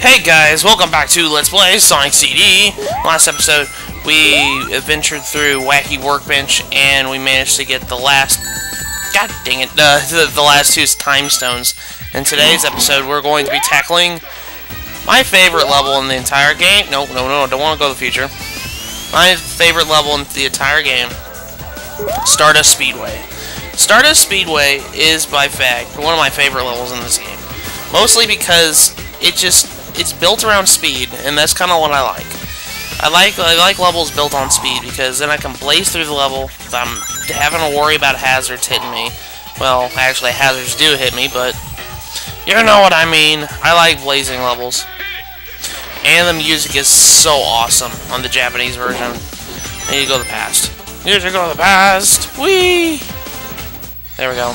Hey guys, welcome back to Let's Play Sonic CD. Last episode, we adventured through Wacky Workbench, and we managed to get the last... God dang it, uh, the, the last two time stones. In today's episode, we're going to be tackling my favorite level in the entire game. No, no, no, don't want to go to the future. My favorite level in the entire game, Stardust Speedway. Stardust Speedway is, by fact, one of my favorite levels in this game. Mostly because it just it's built around speed, and that's kind of what I like. I like I like levels built on speed because then I can blaze through the level without having to worry about hazards hitting me. Well, actually, hazards do hit me, but you know what I mean. I like blazing levels. And the music is so awesome on the Japanese version. Need to go the past. To go the past. Whee! There we go.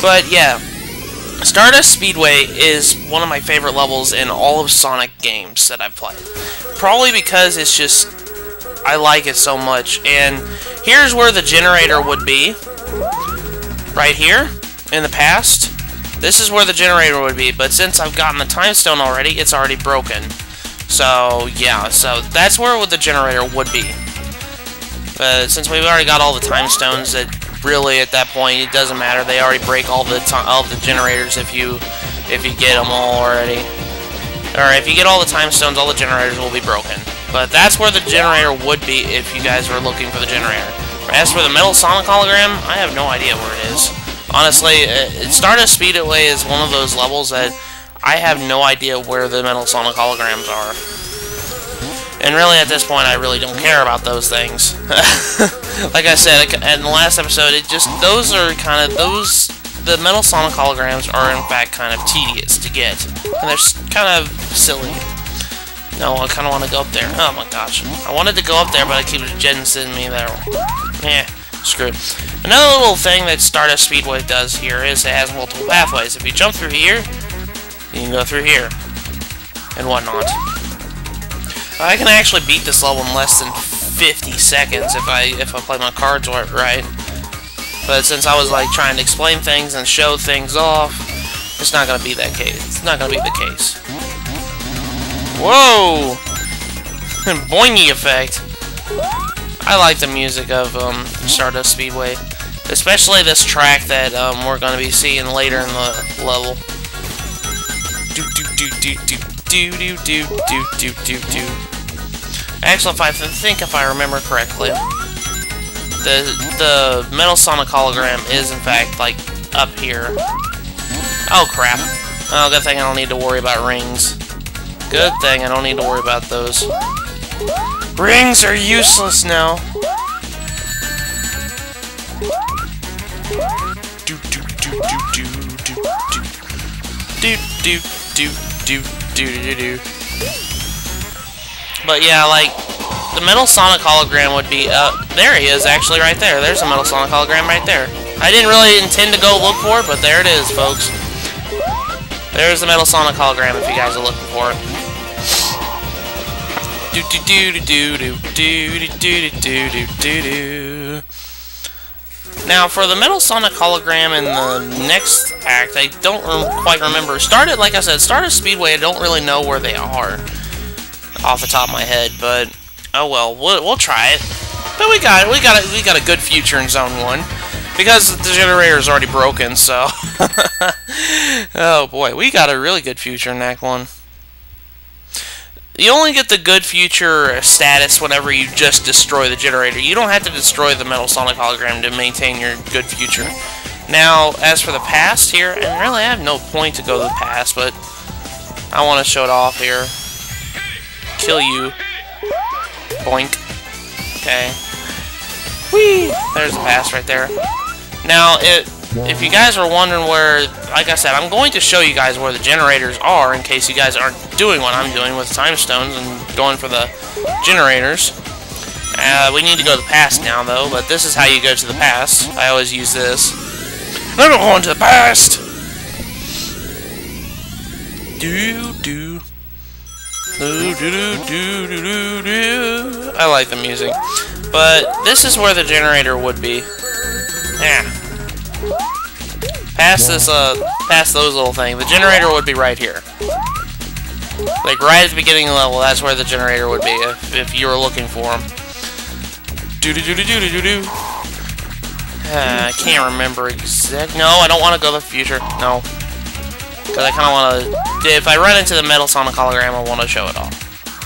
But yeah, Stardust Speedway is one of my favorite levels in all of Sonic games that I've played. Probably because it's just, I like it so much. And here's where the generator would be. Right here, in the past. This is where the generator would be, but since I've gotten the time stone already, it's already broken. So, yeah, so that's where the generator would be. But since we've already got all the time stones, it really at that point it doesn't matter. They already break all the all the generators if you if you get them all already. Or if you get all the time stones, all the generators will be broken. But that's where the generator would be if you guys were looking for the generator. As for the Metal Sonic hologram, I have no idea where it is. Honestly, uh, Stardust Speedway is one of those levels that I have no idea where the Metal Sonic holograms are. And really, at this point, I really don't care about those things. like I said in the last episode, it just those are kind of those. The Metal Sonic holograms are in fact kind of tedious to get, and they're kind of silly. No, I kind of want to go up there. Oh my gosh, I wanted to go up there, but I keep Jen sending me there. Yeah, screw it. Another little thing that Stardust Speedway does here is it has multiple pathways. If you jump through here, you can go through here, and whatnot. I can actually beat this level in less than 50 seconds if I if I play my cards right. But since I was like trying to explain things and show things off, it's not gonna be that case. It's not gonna be the case. Whoa! Boingy effect. I like the music of um, Stardust Speedway, especially this track that um, we're gonna be seeing later in the level. Do do do do do do do do do do do do. Actually, if I think if I remember correctly, the the Metal Sonic hologram is in fact like up here. Oh crap! Oh, good thing I don't need to worry about rings. Good thing I don't need to worry about those. Rings are useless now. Do do do do do do do do do do do do do. But yeah, like, the Metal Sonic hologram would be, uh, there he is, actually, right there. There's a Metal Sonic hologram right there. I didn't really intend to go look for it, but there it is, folks. There's the Metal Sonic hologram if you guys are looking for it. Do do do do do do do do do do do do. Now, for the Metal Sonic hologram in the next act, I don't quite remember. Started, like I said, Stardust Speedway, I don't really know where they are off the top of my head, but oh well, we'll, we'll try it. But we got. We got it. We got a good future in Zone One because the generator is already broken. So, oh boy, we got a really good future in Act One. You only get the good future status whenever you just destroy the generator. You don't have to destroy the Metal Sonic hologram to maintain your good future. Now, as for the past here, and really I have no point to go to the past, but I want to show it off here kill you. Boink. Okay. Whee! There's the pass right there. Now, it, if you guys are wondering where, like I said, I'm going to show you guys where the generators are in case you guys aren't doing what I'm doing with time stones and going for the generators. Uh, we need to go to the past now, though, but this is how you go to the past. I always use this. I'm going to the past! Do, do. I like the music. But this is where the generator would be. Yeah. Past this, uh, past those little things. The generator would be right here. Like, right at the beginning of the level, that's where the generator would be, if, if you were looking for him. Do-do-do-do-do-do-do-do. Uh, I can't remember exact. No, I don't want to go to the future. No. Because I kind of want to... If I run into the Metal Sonic hologram, I want to show it off.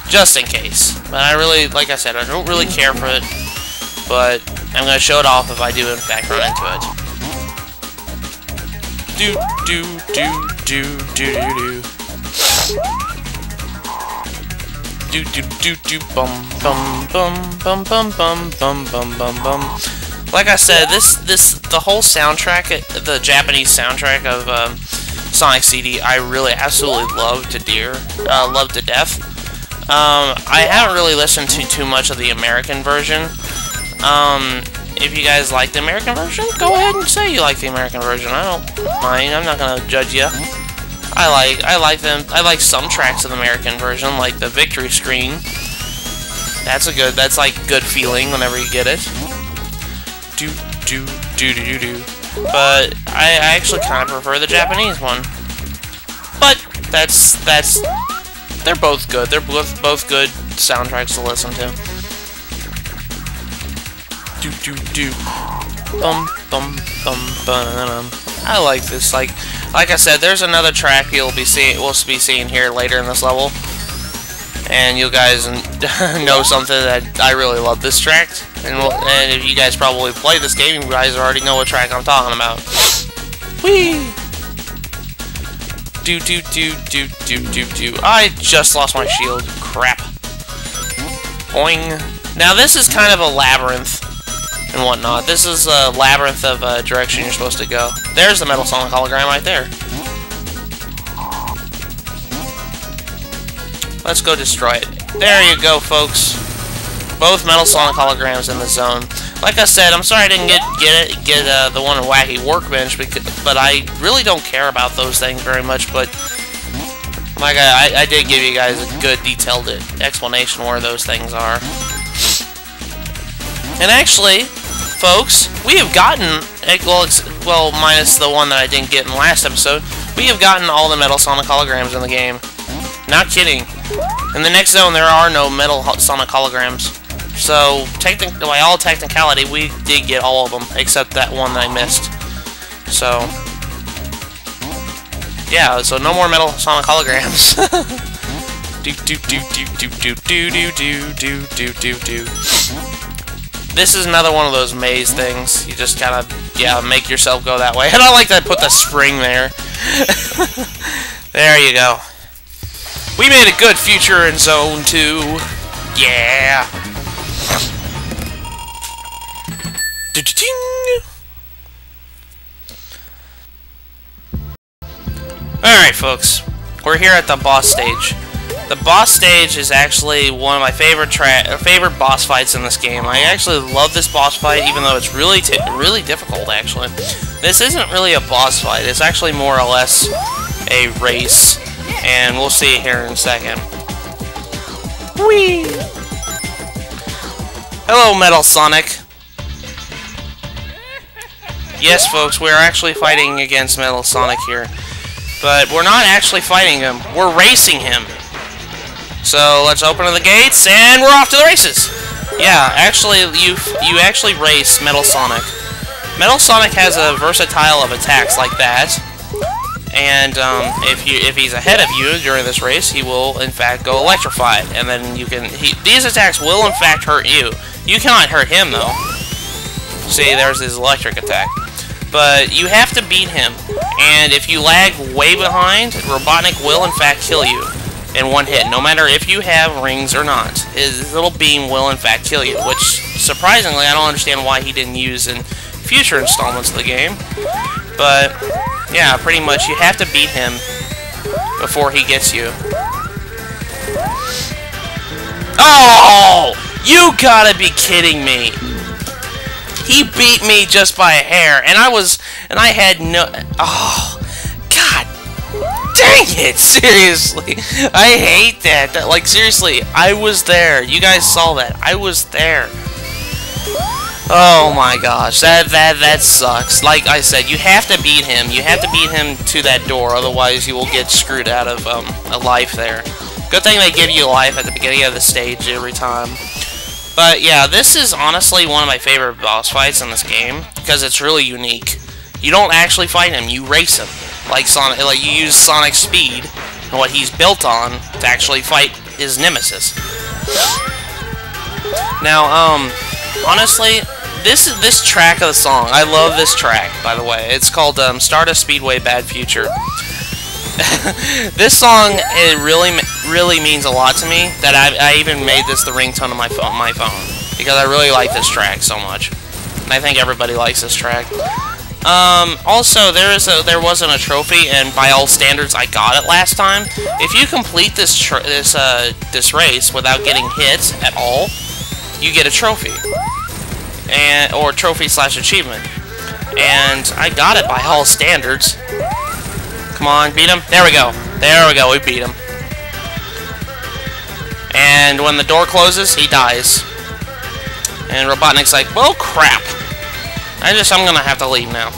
Just in case. But I really, like I said, I don't really care for it. But I'm going to show it off if I do, in fact, run into it. Do, do, do, do, do, do, do. Do, do, do, do, bum, bum, bum, bum, bum, bum, bum, bum, bum, bum. Like I said, this, this, the whole soundtrack, the Japanese soundtrack of um, Sonic CD, I really absolutely love to dear, uh, love to death. Um, I haven't really listened to too much of the American version. Um, if you guys like the American version, go ahead and say you like the American version. I don't mind. I'm not gonna judge you. I like I like them. I like some tracks of the American version, like the victory screen. That's a good. That's like good feeling whenever you get it. Do do do do do do. But I, I actually kind of prefer the Japanese one. But that's that's they're both good. They're both both good soundtracks to listen to. Do do do. Bum bum bum bum. I like this. Like like I said, there's another track you'll be seeing. We'll be seeing here later in this level, and you guys know something that I really love this track. And, and if you guys probably play this game, you guys already know what track I'm talking about. Whee! do do do do do do do. I just lost my shield. Crap. Boing. Now this is kind of a labyrinth and whatnot. This is a labyrinth of uh, direction you're supposed to go. There's the Metal Sonic hologram right there. Let's go destroy it. There you go, folks. Both Metal Sonic holograms in the zone. Like I said, I'm sorry I didn't get get it, get uh, the one in Wacky Workbench, because, but I really don't care about those things very much. But like I, I did give you guys a good detailed explanation where those things are. And actually, folks, we have gotten well, well, minus the one that I didn't get in the last episode, we have gotten all the Metal Sonic holograms in the game. Not kidding. In the next zone, there are no Metal Sonic holograms. So, by all technicality, we did get all of them, except that one that I missed. So, yeah, so no more Metal Sonic holograms. do do do do do do do do do do do do. This is another one of those maze things. You just kind of, yeah, make yourself go that way. And I like to put the spring there. there you go. We made a good future in Zone 2. Yeah. Alright, folks. We're here at the boss stage. The boss stage is actually one of my favorite uh, favorite boss fights in this game. I actually love this boss fight, even though it's really really difficult, actually. This isn't really a boss fight. It's actually more or less a race, and we'll see here in a second. Whee! Hello, Metal Sonic. Yes, folks, we're actually fighting against Metal Sonic here. But we're not actually fighting him. We're racing him. So let's open the gates, and we're off to the races! Yeah, actually, you you actually race Metal Sonic. Metal Sonic has a versatile of attacks like that. And um, if you if he's ahead of you during this race, he will in fact go electrified, and then you can. He, these attacks will in fact hurt you. You cannot hurt him though. See, there's his electric attack. But you have to beat him, and if you lag way behind, Robotnik will in fact kill you in one hit, no matter if you have rings or not. His little beam will in fact kill you, which, surprisingly, I don't understand why he didn't use in future installments of the game. But, yeah, pretty much you have to beat him before he gets you. Oh! You gotta be kidding me! He beat me just by a hair, and I was, and I had no, oh, dang it, seriously, I hate that, like, seriously, I was there, you guys saw that, I was there, oh my gosh, that, that, that sucks, like I said, you have to beat him, you have to beat him to that door, otherwise you will get screwed out of, um, a life there. Good thing they give you life at the beginning of the stage every time. But yeah, this is honestly one of my favorite boss fights in this game because it's really unique. You don't actually fight him; you race him, like Sonic. Like you use Sonic speed and what he's built on to actually fight his nemesis. Now, um, honestly, this this track of the song, I love this track. By the way, it's called um, Stardust Speedway Bad Future. this song it really really means a lot to me that I, I even made this the ringtone of my phone my phone because I really like this track so much and I think everybody likes this track um, also there is a there wasn't a trophy and by all standards I got it last time if you complete this this uh, this race without getting hit at all you get a trophy and or trophy slash achievement and I got it by all standards Come on, beat him. There we go. There we go. We beat him. And when the door closes, he dies. And Robotnik's like, well, crap. I just, I'm gonna have to leave now.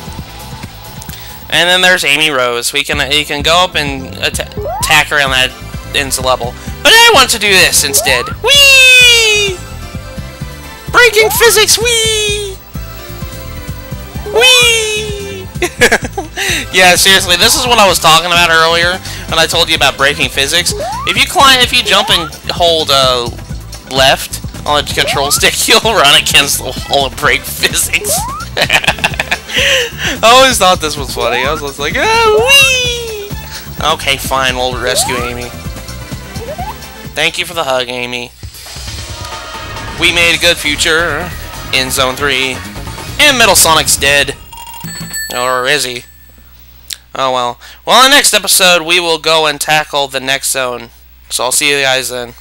And then there's Amy Rose. We can, you can go up and attack her on that ends level. But I want to do this instead. Whee! Breaking physics, whee! Whee! yeah, seriously, this is what I was talking about earlier when I told you about breaking physics. If you climb, if you jump and hold uh, left on the control stick, you'll run against the wall and break physics. I always thought this was funny. I was like, oh, wee! Okay, fine, we'll rescue Amy. Thank you for the hug, Amy. We made a good future in Zone 3. And Metal Sonic's dead. Or is he? Oh well. Well, in the next episode, we will go and tackle the next zone. So I'll see you guys then.